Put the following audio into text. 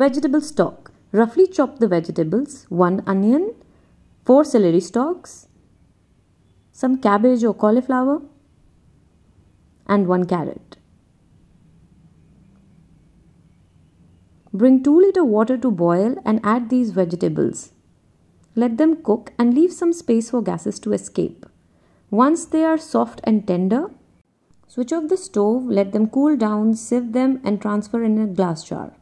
Vegetable stock. Roughly chop the vegetables 1 onion, 4 celery stalks, some cabbage or cauliflower, and 1 carrot. Bring 2 liter water to boil and add these vegetables. Let them cook and leave some space for gases to escape. Once they are soft and tender, switch off the stove, let them cool down, sieve them and transfer in a glass jar.